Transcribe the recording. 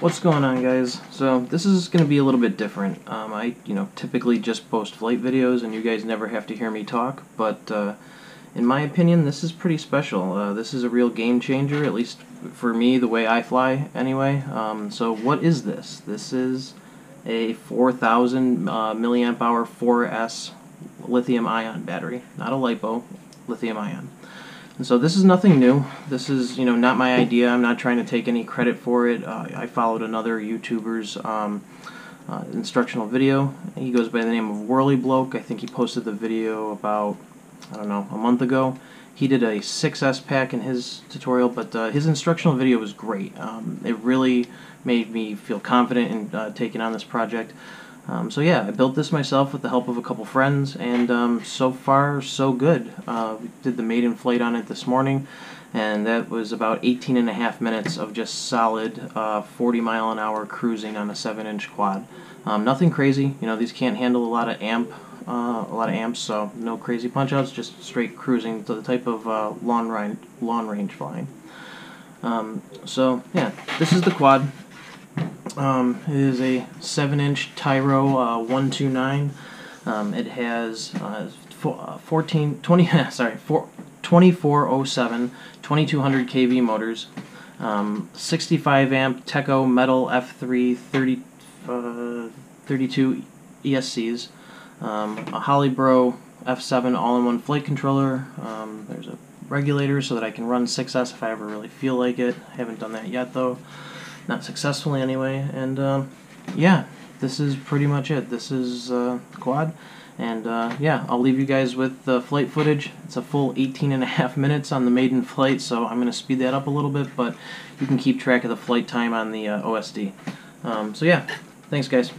What's going on, guys? So this is going to be a little bit different. Um, I, you know, typically just post flight videos, and you guys never have to hear me talk. But uh, in my opinion, this is pretty special. Uh, this is a real game changer, at least for me, the way I fly, anyway. Um, so what is this? This is a 4,000 uh, milliamp hour 4S lithium-ion battery, not a lipo, lithium-ion. And so this is nothing new. This is, you know, not my idea. I'm not trying to take any credit for it. Uh, I followed another YouTuber's um, uh, instructional video. He goes by the name of Whirly Bloke. I think he posted the video about, I don't know, a month ago. He did a 6S pack in his tutorial, but uh, his instructional video was great. Um, it really made me feel confident in uh, taking on this project. Um, so yeah, I built this myself with the help of a couple friends, and um, so far so good. Uh, we did the maiden flight on it this morning, and that was about 18 and a half minutes of just solid uh, 40 mile an hour cruising on a 7 inch quad. Um, nothing crazy, you know, these can't handle a lot of amp, uh, a lot of amps, so no crazy punch outs, just straight cruising to the type of uh, long, range, long range flying. Um, so yeah, this is the quad. Um, it is a 7-inch Tyro uh, 129. Um, it has uh, uh 14, 20, sorry, 4, 2407, 2200 kV motors, um, 65 amp Tekko Metal F3 30, uh, 32 ESCs, um, a Holybro F7 all-in-one flight controller. Um, there's a regulator so that I can run 6S if I ever really feel like it. I haven't done that yet though not successfully anyway. And um, yeah, this is pretty much it. This is uh, quad. And uh, yeah, I'll leave you guys with the flight footage. It's a full 18 and a half minutes on the maiden flight, so I'm going to speed that up a little bit, but you can keep track of the flight time on the uh, OSD. Um, so yeah, thanks guys.